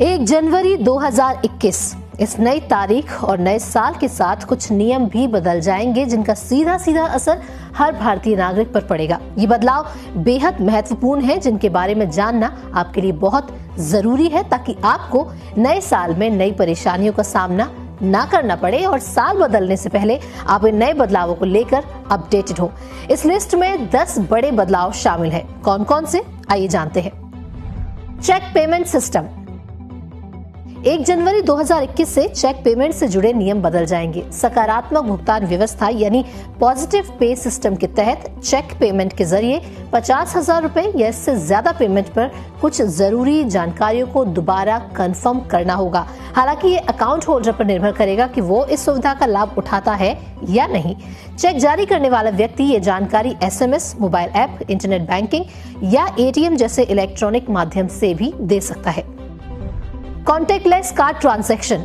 एक जनवरी 2021 इस नई तारीख और नए साल के साथ कुछ नियम भी बदल जाएँगे, जिनका सीधा सीधा असर हर भारतीय नागरिक पर पड़ेगा। ये बदलाव बेहद महत्वपूर्ण है, जिनके बारे में जानना आपके लिए बहुत ज़रूरी है, ताकि आपको नए साल में नई परेशानियों का सामना ना करना पड़े और साल बदलने से पहले आप इन नए बदलावों को लेकर अपडेटेड हो। इस लिस्ट में 10 बड़े बदलाव शामिल हैं। कौन कौन से? आइए जानते हैं। Cheque payment system. एक जनवरी 2021 से चेक पेमेंट से जुड़े नियम बदल जाएँगे। सकारात्मक भुगतान व्यवस्था यानी पॉजिटिव पे सिस्टम के तहत चेक पेमेंट के ज़रिए पचास हज़ार रूपए या इससे ज़्यादा पेमेंट पर कुछ ज़रूरी जानकारियों को दोबारा कंफर्म करना होगा। हालाँकि ये अकाउंट होल्डर पर निर्भर करेगा कि वो इस सुविधा का लाभ उठाता है या नहीं। चेक जारी करने वाला व्यक्ति ये जानकारी SMS, mobile app internet banking या एटीएम जैसे इलेक्ट्रॉनिक माध्यम से भी दे सकता है। कॉन्टेक्टलेस कार्ड ट्रांजैक्शन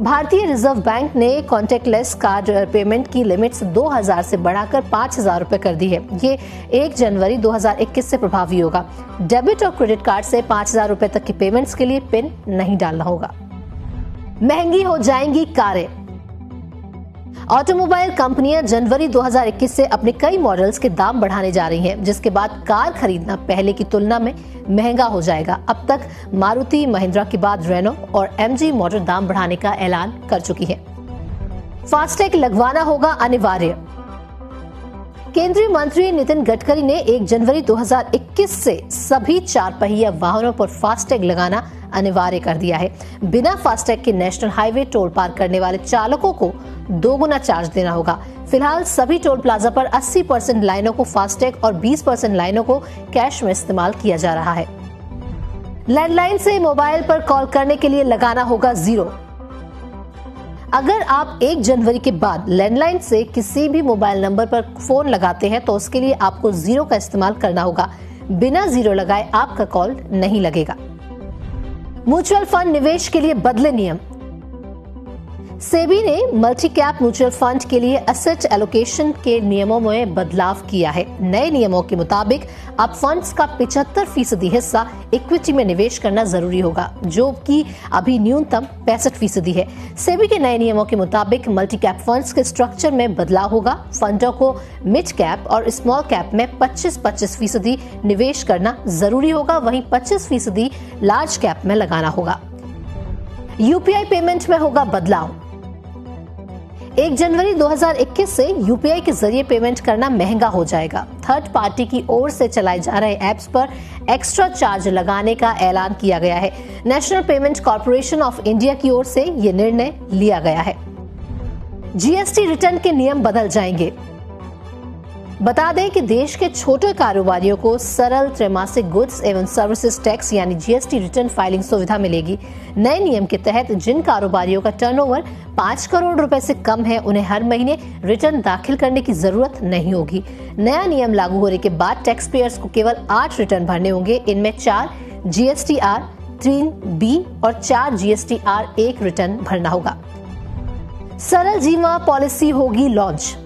भारतीय रिज़र्व बैंक ने कॉन्टेक्टलेस कार्ड पेमेंट की लिमिट्स 2000 से बढ़ाकर 5000 रुपए कर दी है। ये 1 जनवरी 2021 से प्रभावी होगा। डेबिट और क्रेडिट कार्ड से 5000 रुपए तक की पेमेंट्स के लिए पिन नहीं डालना होगा। महँगी हो जाएँगी कारें। ऑटोमोबाइल कंपनियाँ जनवरी 2021 से अपने कई मॉडल्स के दाम बढ़ाने जा रही हैं, जिसके बाद कार खरीदना पहले की तुलना में महँगा हो जाएगा। अब तक मारुति, महिंद्रा के बाद रेनो और एमजी मॉडल दाम बढ़ाने का ऐलान कर चुकी है। फास्टैग लगवाना होगा अनिवार्य। केंद्रीय मंत्री नितिन गडकरी ने 1 जनवरी 2021 से सभी चार पहिया वाहनों पर फास्टैग लगाना अनिवार्य कर दिया है। बिना फास्टैग के नेशनल हाईवे टोल पार करने वाले चालकों को दो गुना चार्ज देना होगा। फ़िलहाल सभी टोल प्लाजा पर 80 परसेंट लाइनों को फास्टैग और 20 परसेंट लाइनों को कैश में इस्तेमाल किया जा रहा है। लैंडलाइन से मोबाइल पर कॉल करने के लिए लगाना होगा ज़ीरो। अगर आप एक जनवरी के बाद लैंडलाइन से किसी भी मोबाइल नंबर पर फ़ोन लगाते हैं तो उसके लिए आपको ज़ीरो का इस्तेमाल करना होगा। बिना ज़ीरो लगाए आपका कॉल नहीं लगेगा। म्यूचुअल फंड निवेश के लिए बदले नियम। सेबी ने मल्टी कैप म्यूचुअल फंड के लिए असेट एलोकेशन के नियमों में बदलाव किया है। नए नियमों के मुताबिक, अब फंड्स का 75 फ़ीसदी हिस्सा इक्विटी में निवेश करना ज़रूरी होगा, जो कि अभी न्यूनतम पैंसठ फ़ीसदी है। सेबी के नए नियमों के मुताबिक मल्टी कैप फंड्स के स्ट्रक्चर में बदलाव होगा। फंडों को मिड कैप और स्मॉल कैप में 25-25 फ़ीसदी निवेश करना ज़रूरी होगा। वहीं 25 फ़ीसदी लार्ज कैप में लगाना होगा। यूपीआई पेमेंट में होगा बदलाव। एक जनवरी 2021 से यूपीआई के ज़रिए पेमेंट करना महँगा हो जाएगा। थर्ड पार्टी की ओर से चलाए जा रहे ऐप्स पर एक्स्ट्रा चार्ज लगाने का ऐलान किया गया है। National payment corporation of India की ओर से ये निर्णय लिया गया है। जीएसटी रिटर्न के नियम बदल जाएँगे। बता दें कि देश के छोटे कारोबारियों को सरल त्रैमासिक गुड्स एवं सर्विसेज़ टैक्स यानी जीएसटी रिटर्न फाइलिंग सुविधा मिलेगी। नए नियम के तहत जिन कारोबारियों का टर्नओवर पाँच करोड़ रुपए से कम है, उन्हें हर महीने रिटर्न दाखिल करने की ज़रूरत नहीं होगी। नया नियम लागू होने के बाद टैक्स पेयर्स को केवल आठ रिटर्न भरने होंगे। इनमें चार जीएसटी आर तीन बी और चार जीएसटी आर एक रिटर्न भरना होगा। सरल जीवा पॉलिसी होगी लॉन्च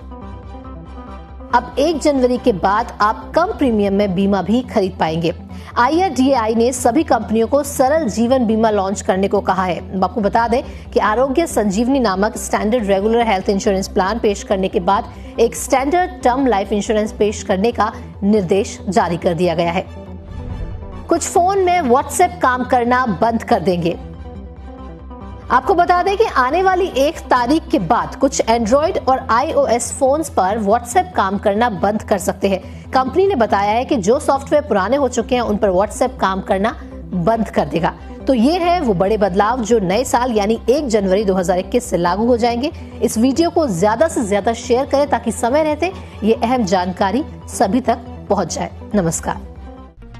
अब एक जनवरी के बाद आप कम प्रीमियम में बीमा भी खरीद पाएँगे। आईआरडीएआई ने सभी कंपनियों को सरल जीवन बीमा लॉन्च करने को कहा है। आपको बता दें कि आरोग्य संजीवनी नामक standard regular health insurance plan पेश करने के बाद एक स्टैंडर्ड टर्म लाइफ इंश्योरेंस पेश करने का निर्देश जारी कर दिया गया है। कुछ फ़ोन में व्हाट्सएप काम करना बंद कर देंगे। आपको बता दें कि आने वाली एक तारीख के बाद कुछ एंड्रॉइड और आईओएस फोन्स पर व्हाट्सएप काम करना बंद कर सकते हैं। कंपनी ने बताया है कि जो सॉफ्टवेयर पुराने हो चुके हैं, उन पर व्हाट्सएप काम करना बंद कर देगा। तो ये है वो बड़े बदलाव जो नए साल यानी एक जनवरी 2021 से लागू हो जाएँगे। इस वीडियो को ज़्यादा से ज़्यादा शेयर करें ताकि समय रहते ये अहम जानकारी सभी तक पहुँच जाए। नमस्कार।